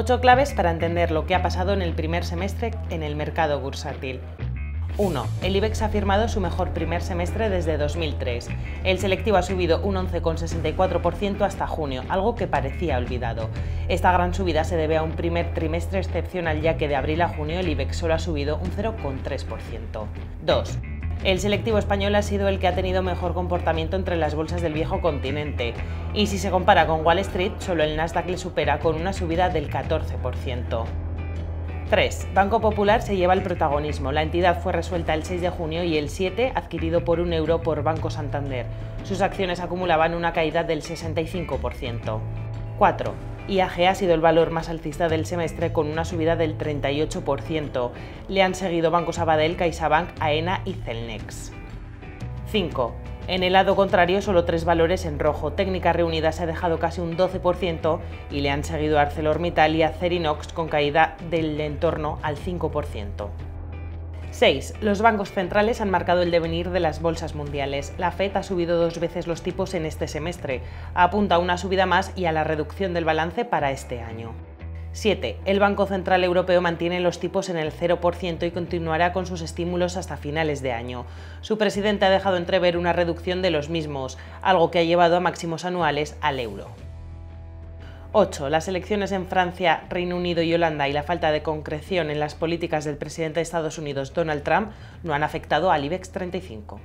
Ocho claves para entender lo que ha pasado en el primer semestre en el mercado bursátil. 1. El IBEX ha firmado su mejor primer semestre desde 2003. El selectivo ha subido un 11,64% hasta junio, algo que parecía olvidado. Esta gran subida se debe a un primer trimestre excepcional ya que de abril a junio el IBEX solo ha subido un 0,3%. 2. El selectivo español ha sido el que ha tenido mejor comportamiento entre las bolsas del viejo continente, y si se compara con Wall Street, solo el Nasdaq le supera con una subida del 14%. 3. Banco Popular se lleva el protagonismo. La entidad fue resuelta el 6 de junio y el 7 adquirido por un euro por Banco Santander. Sus acciones acumulaban una caída del 65%. 4. IAG ha sido el valor más alcista del semestre con una subida del 38%. Le han seguido Banco Sabadell, CaixaBank, AENA y Celnex. 5. En el lado contrario, solo tres valores en rojo. Técnicas Reunidas se ha dejado casi un 12% y le han seguido ArcelorMittal y Acerinox con caída del entorno al 5%. 6. Los bancos centrales han marcado el devenir de las bolsas mundiales. La Fed ha subido dos veces los tipos en este semestre, apunta a una subida más y a la reducción del balance para este año. 7. El Banco Central Europeo mantiene los tipos en el 0% y continuará con sus estímulos hasta finales de año. Su presidente ha dejado entrever una reducción de los mismos, algo que ha llevado a máximos anuales al euro. 8. Las elecciones en Francia, Reino Unido y Holanda y la falta de concreción en las políticas del presidente de Estados Unidos, Donald Trump, no han afectado al IBEX 35.